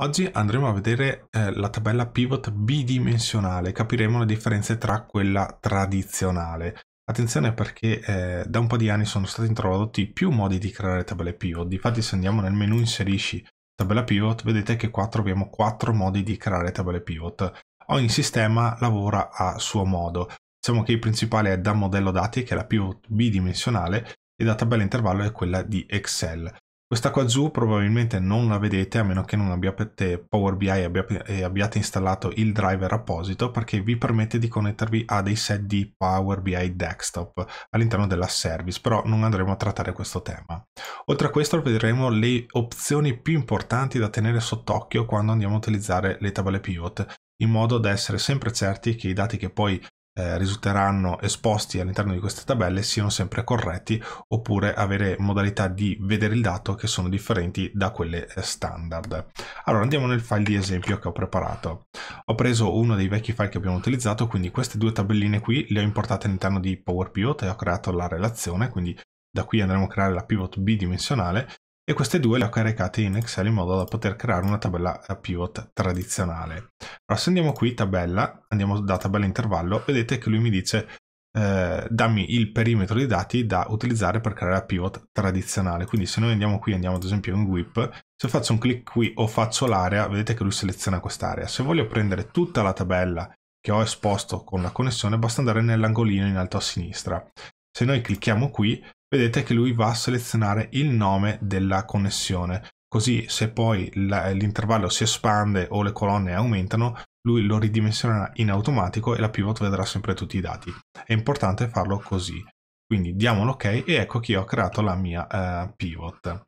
Oggi andremo a vedere eh, la tabella pivot bidimensionale, capiremo le differenze tra quella tradizionale. Attenzione perché eh, da un po' di anni sono stati introdotti più modi di creare tabelle pivot, difatti se andiamo nel menu inserisci tabella pivot vedete che qua troviamo quattro modi di creare tabelle pivot. Ogni sistema lavora a suo modo. Diciamo che il principale è da modello dati che è la pivot bidimensionale e da tabella intervallo è quella di Excel. Questa qua giù probabilmente non la vedete a meno che non abbiate Power BI e abbiate installato il driver apposito perché vi permette di connettervi a dei set di Power BI Desktop all'interno della service, però non andremo a trattare questo tema. Oltre a questo vedremo le opzioni più importanti da tenere sott'occhio quando andiamo a utilizzare le tabelle pivot in modo da essere sempre certi che i dati che poi eh, risulteranno esposti all'interno di queste tabelle siano sempre corretti oppure avere modalità di vedere il dato che sono differenti da quelle eh, standard. Allora andiamo nel file di esempio che ho preparato. Ho preso uno dei vecchi file che abbiamo utilizzato, quindi queste due tabelline qui le ho importate all'interno di Power Pivot e ho creato la relazione, quindi da qui andremo a creare la pivot bidimensionale e queste due le ho caricate in Excel in modo da poter creare una tabella pivot tradizionale. Allora se andiamo qui tabella, andiamo da tabella intervallo, vedete che lui mi dice eh, dammi il perimetro di dati da utilizzare per creare la pivot tradizionale. Quindi se noi andiamo qui, andiamo ad esempio in WIP, se faccio un clic qui o faccio l'area, vedete che lui seleziona quest'area. Se voglio prendere tutta la tabella che ho esposto con la connessione, basta andare nell'angolino in alto a sinistra. Se noi clicchiamo qui, vedete che lui va a selezionare il nome della connessione. Così se poi l'intervallo si espande o le colonne aumentano, lui lo ridimensionerà in automatico e la pivot vedrà sempre tutti i dati. È importante farlo così. Quindi diamo l'ok e ecco che ho creato la mia uh, pivot.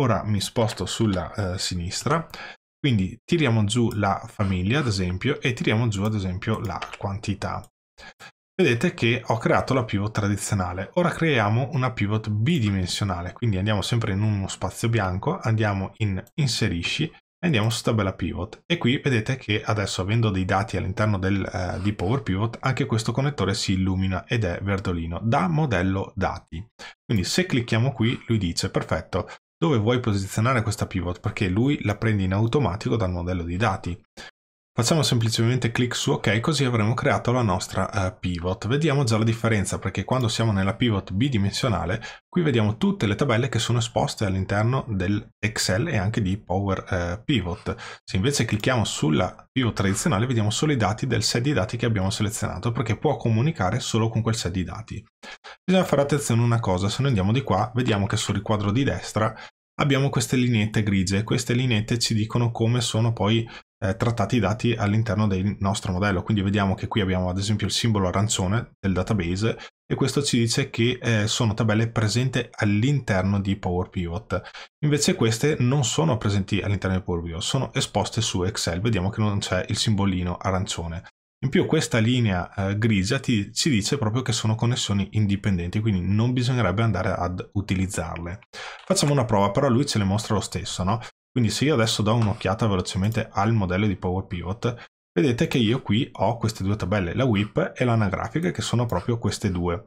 Ora mi sposto sulla uh, sinistra, quindi tiriamo giù la famiglia ad esempio e tiriamo giù ad esempio la quantità vedete che ho creato la pivot tradizionale. Ora creiamo una pivot bidimensionale, quindi andiamo sempre in uno spazio bianco, andiamo in inserisci e andiamo su tabella pivot e qui vedete che adesso avendo dei dati all'interno eh, di Power Pivot anche questo connettore si illumina ed è verdolino da modello dati. Quindi se clicchiamo qui lui dice perfetto dove vuoi posizionare questa pivot perché lui la prende in automatico dal modello di dati. Facciamo semplicemente clic su ok così avremo creato la nostra uh, pivot. Vediamo già la differenza perché quando siamo nella pivot bidimensionale qui vediamo tutte le tabelle che sono esposte all'interno dell'Excel e anche di Power uh, Pivot. Se invece clicchiamo sulla pivot tradizionale vediamo solo i dati del set di dati che abbiamo selezionato perché può comunicare solo con quel set di dati. Bisogna fare attenzione a una cosa, se noi andiamo di qua vediamo che sul riquadro di destra abbiamo queste lineette grigie. Queste lineette ci dicono come sono poi eh, trattati i dati all'interno del nostro modello. Quindi vediamo che qui abbiamo ad esempio il simbolo arancione del database e questo ci dice che eh, sono tabelle presenti all'interno di Power Pivot. Invece queste non sono presenti all'interno di Power Pivot, sono esposte su Excel. Vediamo che non c'è il simbolino arancione. In più questa linea eh, grigia ti, ci dice proprio che sono connessioni indipendenti, quindi non bisognerebbe andare ad utilizzarle. Facciamo una prova, però lui ce le mostra lo stesso, no? Quindi se io adesso do un'occhiata velocemente al modello di Power Pivot, vedete che io qui ho queste due tabelle, la WIP e l'anagrafica, che sono proprio queste due.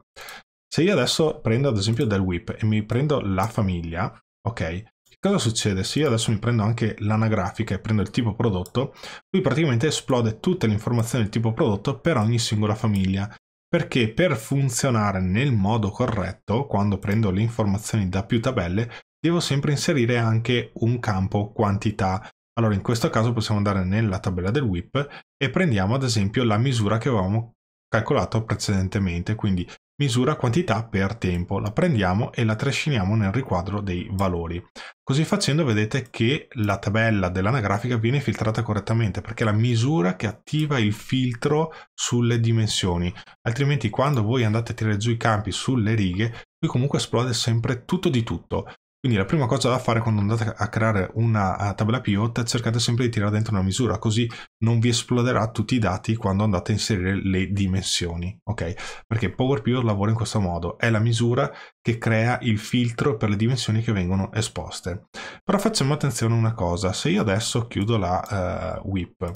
Se io adesso prendo ad esempio del WIP e mi prendo la famiglia, ok, cosa succede? Se io adesso mi prendo anche l'anagrafica e prendo il tipo prodotto, lui praticamente esplode tutte le informazioni del tipo prodotto per ogni singola famiglia. Perché per funzionare nel modo corretto, quando prendo le informazioni da più tabelle, devo sempre inserire anche un campo quantità. Allora in questo caso possiamo andare nella tabella del WIP e prendiamo ad esempio la misura che avevamo calcolato precedentemente, quindi misura quantità per tempo. La prendiamo e la trasciniamo nel riquadro dei valori. Così facendo vedete che la tabella dell'anagrafica viene filtrata correttamente perché è la misura che attiva il filtro sulle dimensioni. Altrimenti quando voi andate a tirare giù i campi sulle righe, qui comunque esplode sempre tutto di tutto. Quindi la prima cosa da fare quando andate a creare una tabella pivot cercate sempre di tirare dentro una misura così non vi esploderà tutti i dati quando andate a inserire le dimensioni, ok? Perché Power Pivot lavora in questo modo, è la misura che crea il filtro per le dimensioni che vengono esposte. Però facciamo attenzione a una cosa, se io adesso chiudo la uh, WIP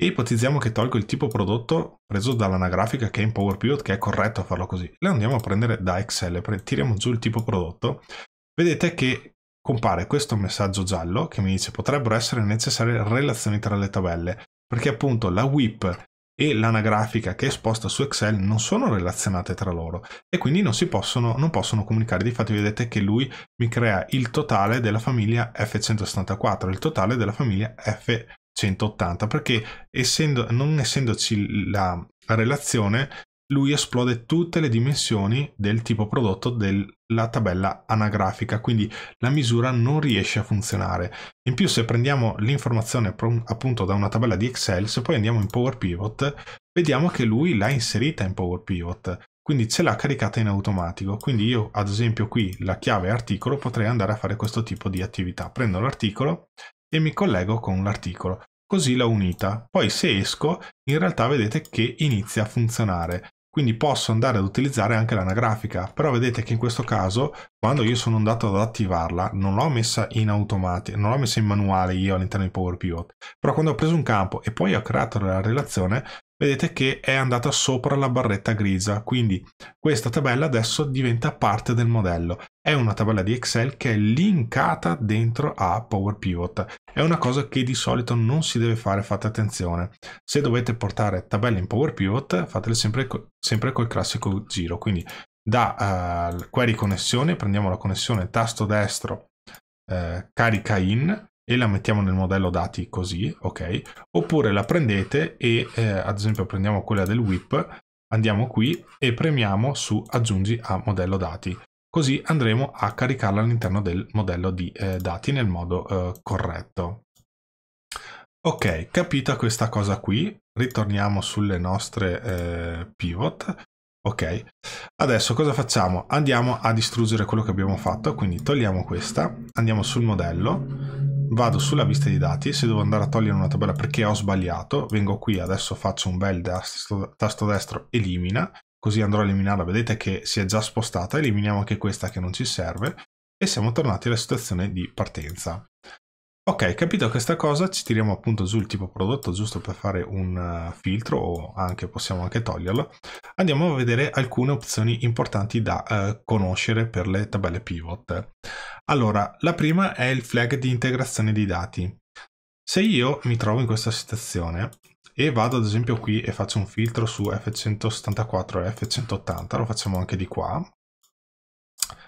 e ipotizziamo che tolgo il tipo prodotto preso dall'anagrafica che è in Power Pivot, che è corretto farlo così. Le andiamo a prendere da Excel, tiriamo giù il tipo prodotto vedete che compare questo messaggio giallo che mi dice potrebbero essere necessarie relazioni tra le tabelle, perché appunto la WIP e l'anagrafica che è esposta su Excel non sono relazionate tra loro e quindi non si possono, non possono comunicare. Difatti vedete che lui mi crea il totale della famiglia F174, il totale della famiglia F180, perché essendo, non essendoci la relazione lui esplode tutte le dimensioni del tipo prodotto della tabella anagrafica, quindi la misura non riesce a funzionare. In più se prendiamo l'informazione appunto da una tabella di Excel, se poi andiamo in Power Pivot, vediamo che lui l'ha inserita in Power Pivot, quindi ce l'ha caricata in automatico. Quindi io ad esempio qui la chiave articolo potrei andare a fare questo tipo di attività. Prendo l'articolo e mi collego con l'articolo così l'ho unita. Poi se esco, in realtà vedete che inizia a funzionare quindi posso andare ad utilizzare anche l'anagrafica però vedete che in questo caso quando io sono andato ad attivarla non l'ho messa in automatico non l'ho messa in manuale io all'interno di Power Pivot. Però quando ho preso un campo e poi ho creato la relazione vedete che è andata sopra la barretta grigia, quindi questa tabella adesso diventa parte del modello. È una tabella di Excel che è linkata dentro a Power Pivot. È una cosa che di solito non si deve fare, fate attenzione. Se dovete portare tabelle in Power Pivot, fatele sempre, sempre col classico giro, quindi da uh, query connessione prendiamo la connessione tasto destro uh, carica in e la mettiamo nel modello dati così, ok? Oppure la prendete e eh, ad esempio prendiamo quella del whip, andiamo qui e premiamo su aggiungi a modello dati. Così andremo a caricarla all'interno del modello di eh, dati nel modo eh, corretto. Ok, capita questa cosa qui, ritorniamo sulle nostre eh, pivot. Ok, adesso cosa facciamo? Andiamo a distruggere quello che abbiamo fatto, quindi togliamo questa, andiamo sul modello, vado sulla vista dei dati, se devo andare a togliere una tabella perché ho sbagliato, vengo qui, adesso faccio un bel tasto, tasto destro, elimina, così andrò a eliminarla, vedete che si è già spostata, eliminiamo anche questa che non ci serve e siamo tornati alla situazione di partenza. Ok, capito questa cosa, ci tiriamo appunto giù il tipo prodotto giusto per fare un uh, filtro o anche possiamo anche toglierlo. Andiamo a vedere alcune opzioni importanti da uh, conoscere per le tabelle pivot. Allora, la prima è il flag di integrazione dei dati. Se io mi trovo in questa situazione e vado ad esempio qui e faccio un filtro su F174 e F180, lo facciamo anche di qua,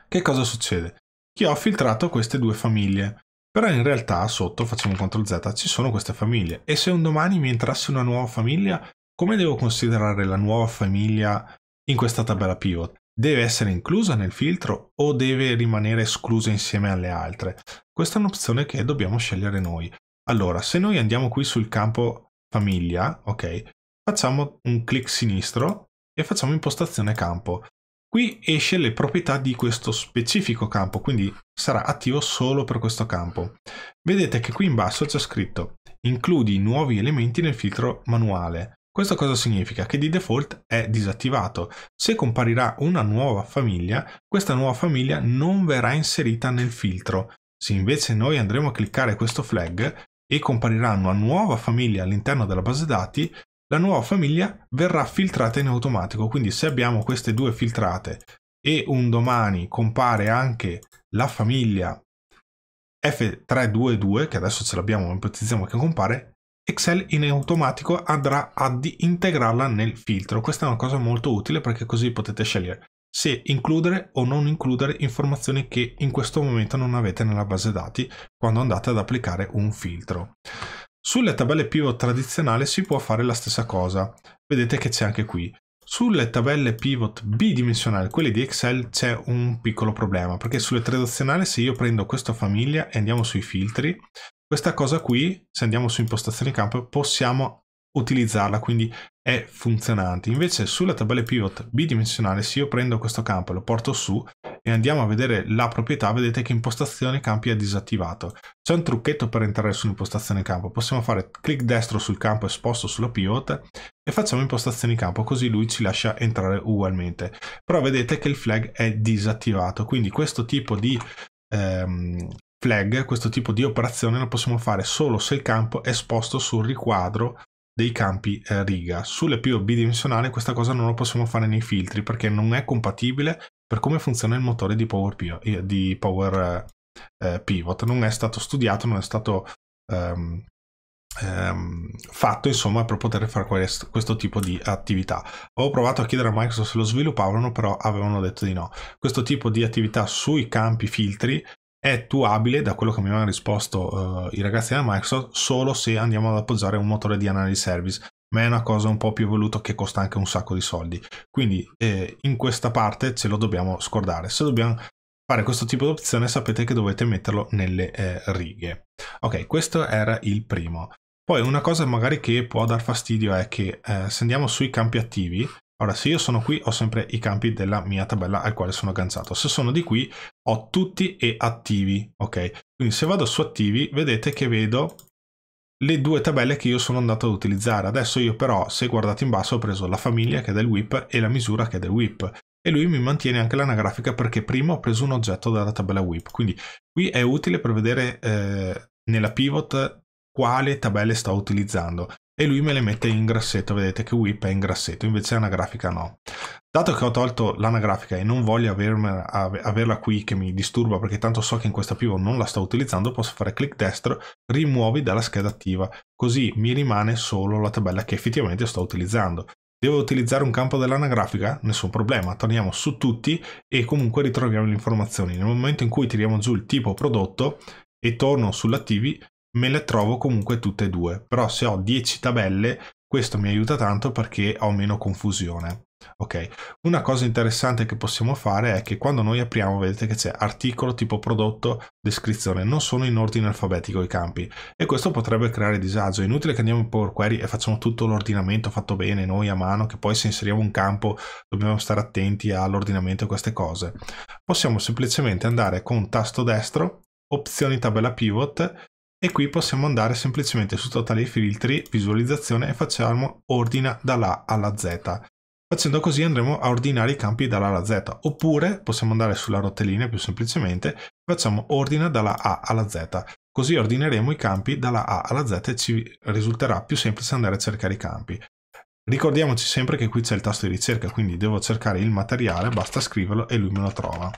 che cosa succede? Che ho filtrato queste due famiglie però in realtà sotto, facciamo CTRL Z, ci sono queste famiglie e se un domani mi entrasse una nuova famiglia, come devo considerare la nuova famiglia in questa tabella pivot? Deve essere inclusa nel filtro o deve rimanere esclusa insieme alle altre? Questa è un'opzione che dobbiamo scegliere noi. Allora, se noi andiamo qui sul campo famiglia, ok, facciamo un clic sinistro e facciamo impostazione campo. Qui esce le proprietà di questo specifico campo, quindi sarà attivo solo per questo campo. Vedete che qui in basso c'è scritto includi nuovi elementi nel filtro manuale. Questo cosa significa? Che di default è disattivato. Se comparirà una nuova famiglia, questa nuova famiglia non verrà inserita nel filtro. Se invece noi andremo a cliccare questo flag e comparirà una nuova famiglia all'interno della base dati, la nuova famiglia verrà filtrata in automatico. Quindi se abbiamo queste due filtrate e un domani compare anche la famiglia F322, che adesso ce l'abbiamo, ipotizziamo che compare, Excel in automatico andrà ad integrarla nel filtro. Questa è una cosa molto utile perché così potete scegliere se includere o non includere informazioni che in questo momento non avete nella base dati quando andate ad applicare un filtro. Sulle tabelle pivot tradizionali si può fare la stessa cosa, vedete che c'è anche qui. Sulle tabelle pivot bidimensionali, quelle di Excel, c'è un piccolo problema, perché sulle tradizionali se io prendo questa famiglia e andiamo sui filtri, questa cosa qui, se andiamo su impostazioni campo, possiamo utilizzarla, quindi è funzionante. Invece sulla tabella pivot bidimensionale, se io prendo questo campo lo porto su e andiamo a vedere la proprietà, vedete che impostazione campi è disattivato. C'è un trucchetto per entrare sull'impostazione campo. Possiamo fare clic destro sul campo esposto sulla pivot e facciamo impostazioni campo, così lui ci lascia entrare ugualmente. Però vedete che il flag è disattivato, quindi questo tipo di ehm, flag, questo tipo di operazione lo possiamo fare solo se il campo è esposto sul riquadro dei campi eh, riga. Sulle più bidimensionali questa cosa non lo possiamo fare nei filtri perché non è compatibile per come funziona il motore di Power, Pio, eh, di Power eh, pivot, non è stato studiato, non è stato ehm, ehm, fatto insomma per poter fare questo, questo, tipo di attività. Ho provato a chiedere a Microsoft se lo sviluppavano, però avevano detto di no. Questo tipo di attività sui campi filtri è attuabile, da quello che mi avevano risposto uh, i ragazzi della Microsoft, solo se andiamo ad appoggiare un motore di analisi service ma è una cosa un po' più evoluta che costa anche un sacco di soldi. Quindi eh, in questa parte ce lo dobbiamo scordare. Se dobbiamo fare questo tipo di opzione sapete che dovete metterlo nelle eh, righe. Ok, questo era il primo. Poi una cosa magari che può dar fastidio è che eh, se andiamo sui campi attivi, ora se io sono qui ho sempre i campi della mia tabella al quale sono agganciato, se sono di qui ho tutti e attivi, ok? Quindi se vado su attivi vedete che vedo le due tabelle che io sono andato ad utilizzare. Adesso io però, se guardate in basso, ho preso la famiglia che è del WIP e la misura che è del WIP. E lui mi mantiene anche l'anagrafica perché prima ho preso un oggetto dalla tabella WIP. Quindi qui è utile per vedere eh, nella pivot quale tabelle sto utilizzando e lui me le mette in grassetto, vedete che WIP è in grassetto, invece l'anagrafica no. Dato che ho tolto l'anagrafica e non voglio avermela, averla qui che mi disturba perché tanto so che in questa pivot non la sto utilizzando, posso fare clic destro, rimuovi dalla scheda attiva, così mi rimane solo la tabella che effettivamente sto utilizzando. Devo utilizzare un campo dell'anagrafica? Nessun problema, torniamo su tutti e comunque ritroviamo le informazioni. Nel momento in cui tiriamo giù il tipo prodotto e torno sull'attivi, me le trovo comunque tutte e due, però se ho 10 tabelle questo mi aiuta tanto perché ho meno confusione. Ok, una cosa interessante che possiamo fare è che quando noi apriamo vedete che c'è articolo, tipo prodotto, descrizione, non sono in ordine alfabetico i campi e questo potrebbe creare disagio. È inutile che andiamo in Power Query e facciamo tutto l'ordinamento fatto bene noi a mano, che poi se inseriamo un campo dobbiamo stare attenti all'ordinamento e queste cose. Possiamo semplicemente andare con tasto destro, opzioni tabella pivot e qui possiamo andare semplicemente su totali filtri, visualizzazione e facciamo ordina dall'A alla Z. Facendo così andremo a ordinare i campi dall'A alla Z, oppure possiamo andare sulla rotellina più semplicemente, facciamo ordina dalla A alla Z. Così ordineremo i campi dalla A alla Z e ci risulterà più semplice andare a cercare i campi. Ricordiamoci sempre che qui c'è il tasto di ricerca, quindi devo cercare il materiale, basta scriverlo e lui me lo trova.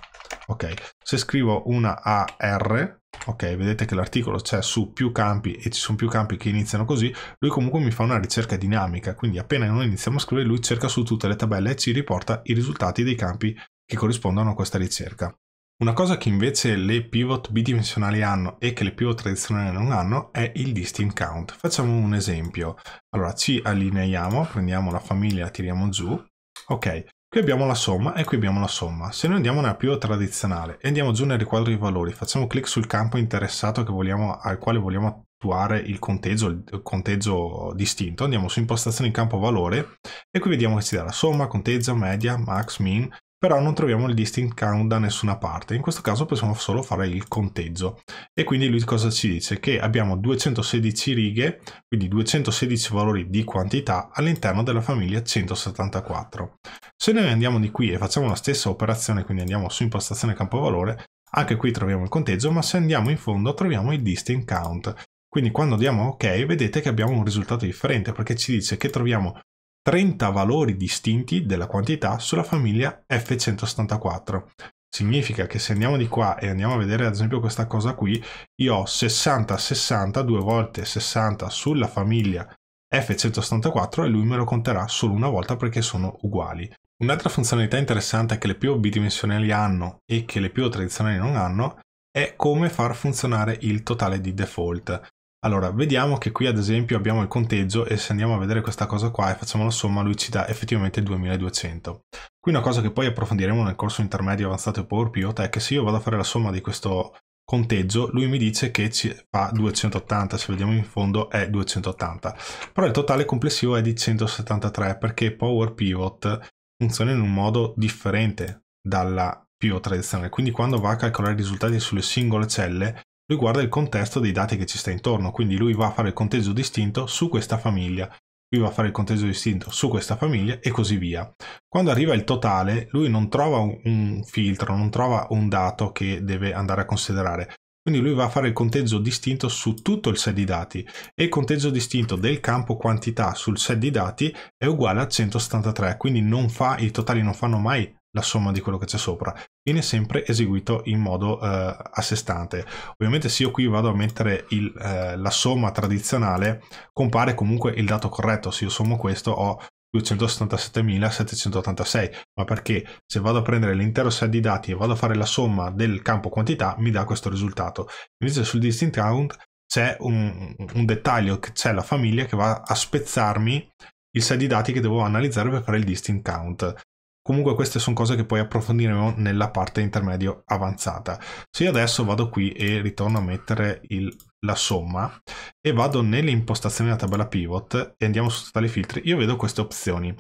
Ok, se scrivo una AR, ok, vedete che l'articolo c'è su più campi e ci sono più campi che iniziano così, lui comunque mi fa una ricerca dinamica, quindi appena noi iniziamo a scrivere lui cerca su tutte le tabelle e ci riporta i risultati dei campi che corrispondono a questa ricerca. Una cosa che invece le pivot bidimensionali hanno e che le pivot tradizionali non hanno è il distinct count. Facciamo un esempio. Allora ci allineiamo, prendiamo la famiglia, tiriamo giù. Ok, Qui abbiamo la somma e qui abbiamo la somma. Se noi andiamo nella pivot tradizionale e andiamo giù nel riquadro dei valori, facciamo clic sul campo interessato vogliamo, al quale vogliamo attuare il conteggio, il conteggio distinto, andiamo su impostazioni in campo valore e qui vediamo che ci dà la somma, conteggio, media, max, min, però non troviamo il distinct count da nessuna parte. In questo caso possiamo solo fare il conteggio. E quindi lui cosa ci dice? Che abbiamo 216 righe, quindi 216 valori di quantità all'interno della famiglia 174. Se noi andiamo di qui e facciamo la stessa operazione, quindi andiamo su impostazione campo valore, anche qui troviamo il conteggio, ma se andiamo in fondo troviamo il distinct count. Quindi quando diamo ok vedete che abbiamo un risultato differente perché ci dice che troviamo 30 valori distinti della quantità sulla famiglia F174. Significa che se andiamo di qua e andiamo a vedere ad esempio questa cosa qui, io ho 60-60, due volte 60 sulla famiglia F174 e lui me lo conterà solo una volta perché sono uguali. Un'altra funzionalità interessante che le PO bidimensionali hanno e che le PO tradizionali non hanno è come far funzionare il totale di default. Allora, vediamo che qui ad esempio abbiamo il conteggio e se andiamo a vedere questa cosa qua e facciamo la somma, lui ci dà effettivamente 2200. Qui una cosa che poi approfondiremo nel corso intermedio avanzato di PowerPivot è che se io vado a fare la somma di questo conteggio, lui mi dice che ci fa 280, se vediamo in fondo è 280. Però il totale complessivo è di 173 perché PowerPivot funziona in un modo differente dalla pivot tradizionale. Quindi quando va a calcolare i risultati sulle singole celle, lui guarda il contesto dei dati che ci sta intorno, quindi lui va a fare il conteggio distinto su questa famiglia, lui va a fare il conteggio distinto su questa famiglia e così via. Quando arriva il totale, lui non trova un filtro, non trova un dato che deve andare a considerare. Quindi lui va a fare il conteggio distinto su tutto il set di dati e il conteggio distinto del campo quantità sul set di dati è uguale a 173, quindi fa, i totali non fanno mai la somma di quello che c'è sopra, viene sempre eseguito in modo eh, a sé stante. Ovviamente se io qui vado a mettere il, eh, la somma tradizionale, compare comunque il dato corretto, se io sommo questo ho 277.786, ma perché se vado a prendere l'intero set di dati e vado a fare la somma del campo quantità mi dà questo risultato. Invece sul distinct count c'è un, un dettaglio, c'è la famiglia che va a spezzarmi il set di dati che devo analizzare per fare il distinct count. Comunque queste sono cose che poi approfondiremo nella parte intermedio avanzata. Se io adesso vado qui e ritorno a mettere il, la somma e vado nelle impostazioni della tabella pivot e andiamo su totali filtri, io vedo queste opzioni.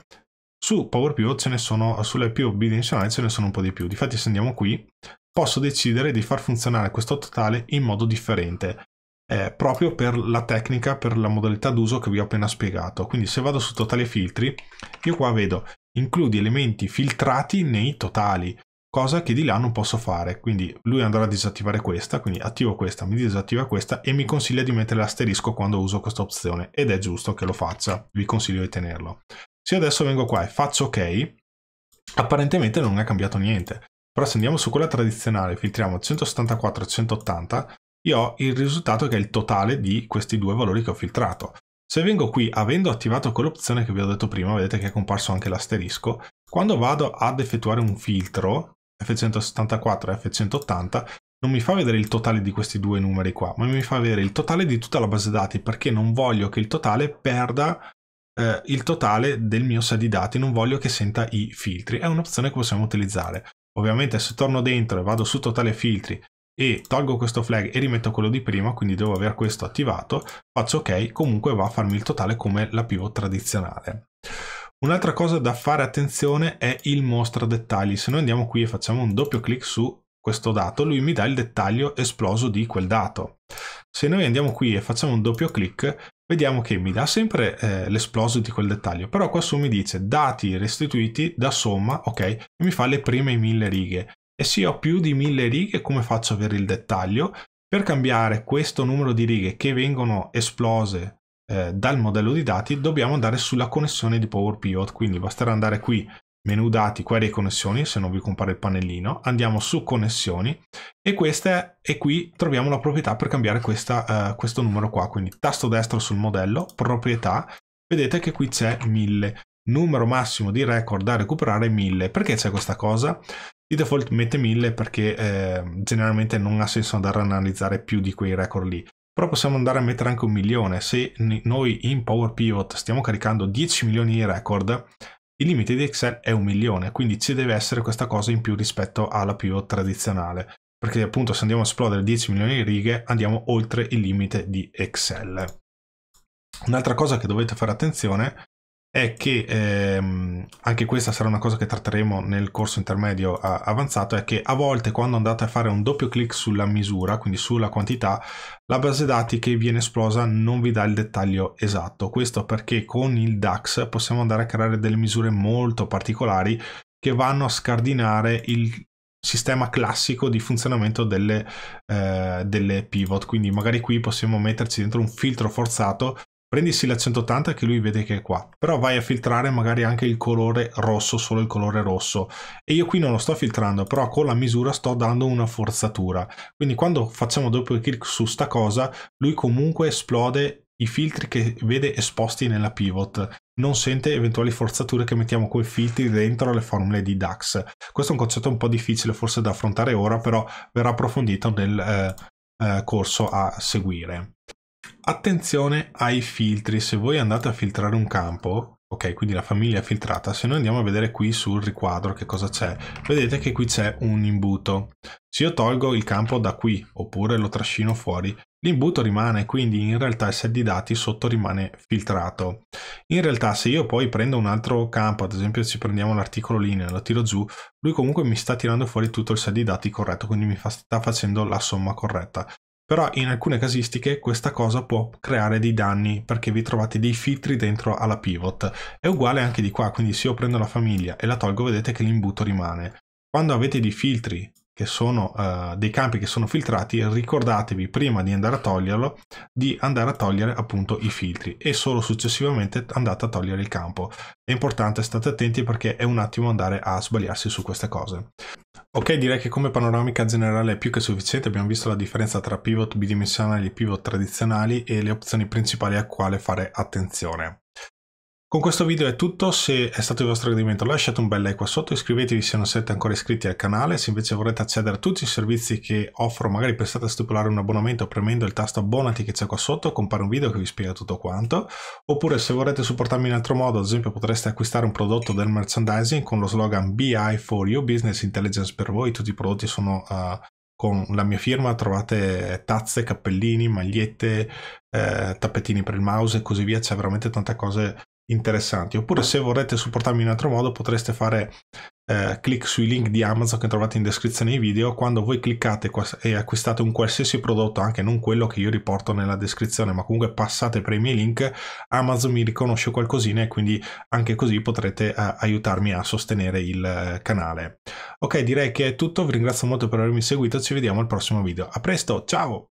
Su Power Pivot ce ne sono, sulle pivot bidimensionali ce ne sono un po' di più. Difatti se andiamo qui posso decidere di far funzionare questo totale in modo differente. Eh, proprio per la tecnica, per la modalità d'uso che vi ho appena spiegato. Quindi se vado su totali filtri, io qua vedo includi elementi filtrati nei totali, cosa che di là non posso fare. Quindi lui andrà a disattivare questa, quindi attivo questa, mi disattiva questa e mi consiglia di mettere l'asterisco quando uso questa opzione ed è giusto che lo faccia, vi consiglio di tenerlo. Se adesso vengo qua e faccio ok, apparentemente non è cambiato niente. Però se andiamo su quella tradizionale, filtriamo 174 e 180, io ho il risultato che è il totale di questi due valori che ho filtrato. Se vengo qui avendo attivato quell'opzione che vi ho detto prima, vedete che è comparso anche l'asterisco, quando vado ad effettuare un filtro, F174 e F180, non mi fa vedere il totale di questi due numeri qua, ma mi fa vedere il totale di tutta la base dati, perché non voglio che il totale perda eh, il totale del mio set di dati, non voglio che senta i filtri. È un'opzione che possiamo utilizzare. Ovviamente se torno dentro e vado su totale filtri e tolgo questo flag e rimetto quello di prima, quindi devo avere questo attivato, faccio ok, comunque va a farmi il totale come la pivot tradizionale. Un'altra cosa da fare attenzione è il mostra dettagli. Se noi andiamo qui e facciamo un doppio clic su questo dato, lui mi dà il dettaglio esploso di quel dato. Se noi andiamo qui e facciamo un doppio clic, vediamo che mi dà sempre eh, l'esploso di quel dettaglio, però qua su mi dice dati restituiti da somma, ok, e mi fa le prime mille righe e se ho più di mille righe come faccio ad avere il dettaglio? Per cambiare questo numero di righe che vengono esplose eh, dal modello di dati dobbiamo andare sulla connessione di Power Pivot, quindi basterà andare qui menu dati, query e connessioni, se non vi compare il pannellino, andiamo su connessioni e, questa, e qui troviamo la proprietà per cambiare questa, uh, questo numero qua, quindi tasto destro sul modello, proprietà, vedete che qui c'è 1000, numero massimo di record da recuperare 1000, perché c'è questa cosa? Di default mette 1000 perché eh, generalmente non ha senso andare a analizzare più di quei record lì. Però possiamo andare a mettere anche un milione. Se noi in Power Pivot stiamo caricando 10 milioni di record, il limite di Excel è un milione, quindi ci deve essere questa cosa in più rispetto alla pivot tradizionale. Perché appunto se andiamo a esplodere 10 milioni di righe andiamo oltre il limite di Excel. Un'altra cosa che dovete fare attenzione è che ehm, anche questa sarà una cosa che tratteremo nel corso intermedio avanzato, è che a volte quando andate a fare un doppio clic sulla misura, quindi sulla quantità, la base dati che viene esplosa non vi dà il dettaglio esatto. Questo perché con il DAX possiamo andare a creare delle misure molto particolari che vanno a scardinare il sistema classico di funzionamento delle, eh, delle pivot quindi magari qui possiamo metterci dentro un filtro forzato Prendisi la 180 che lui vede che è qua, però vai a filtrare magari anche il colore rosso, solo il colore rosso. E io qui non lo sto filtrando, però con la misura sto dando una forzatura. Quindi quando facciamo doppio clic su sta cosa, lui comunque esplode i filtri che vede esposti nella pivot. Non sente eventuali forzature che mettiamo coi filtri dentro le formule di DAX. Questo è un concetto un po' difficile forse da affrontare ora, però verrà approfondito nel eh, eh, corso a seguire. Attenzione ai filtri, se voi andate a filtrare un campo, ok, quindi la famiglia è filtrata, se noi andiamo a vedere qui sul riquadro che cosa c'è, vedete che qui c'è un imbuto. Se io tolgo il campo da qui, oppure lo trascino fuori, l'imbuto rimane, quindi in realtà il set di dati sotto rimane filtrato. In realtà se io poi prendo un altro campo, ad esempio ci prendiamo l'articolo linea lo tiro giù, lui comunque mi sta tirando fuori tutto il set di dati corretto, quindi mi fa, sta facendo la somma corretta. Però in alcune casistiche questa cosa può creare dei danni perché vi trovate dei filtri dentro alla pivot. È uguale anche di qua, quindi se io prendo la famiglia e la tolgo vedete che l'imbuto rimane. Quando avete dei filtri che sono uh, dei campi che sono filtrati, ricordatevi prima di andare a toglierlo di andare a togliere appunto i filtri e solo successivamente andate a togliere il campo. È importante, state attenti perché è un attimo andare a sbagliarsi su queste cose. Ok, direi che come panoramica generale è più che sufficiente, abbiamo visto la differenza tra pivot bidimensionali e pivot tradizionali e le opzioni principali a quale fare attenzione. Con questo video è tutto, se è stato il vostro gradimento lasciate un bel like qua sotto, iscrivetevi se non siete ancora iscritti al canale, se invece vorrete accedere a tutti i servizi che offro magari prestate a stipulare un abbonamento premendo il tasto abbonati che c'è qua sotto, compare un video che vi spiega tutto quanto, oppure se vorrete supportarmi in altro modo, ad esempio potreste acquistare un prodotto del merchandising con lo slogan BI for you, Business Intelligence per voi, tutti i prodotti sono uh, con la mia firma trovate tazze, cappellini, magliette, eh, tappetini per il mouse e così via, c'è veramente tante cose interessanti. Oppure se vorrete supportarmi in altro modo potreste fare eh, clic sui link di Amazon che trovate in descrizione ai video. Quando voi cliccate e acquistate un qualsiasi prodotto, anche non quello che io riporto nella descrizione, ma comunque passate per i miei link, Amazon mi riconosce qualcosina e quindi anche così potrete eh, aiutarmi a sostenere il eh, canale. Ok, direi che è tutto, vi ringrazio molto per avermi seguito, ci vediamo al prossimo video. A presto, ciao!